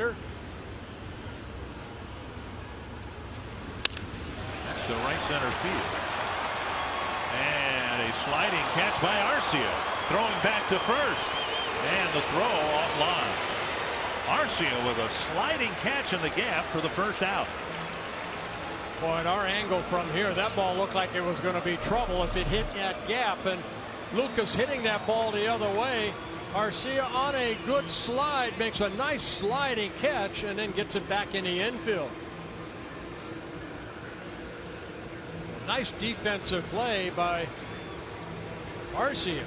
That's to right center field. And a sliding catch by Arcia. Throwing back to first. And the throw offline. Arcia with a sliding catch in the gap for the first out. Boy, at our angle from here, that ball looked like it was going to be trouble if it hit that gap. And Lucas hitting that ball the other way. Arcia on a good slide makes a nice sliding catch and then gets it back in the infield. Nice defensive play by Arcia.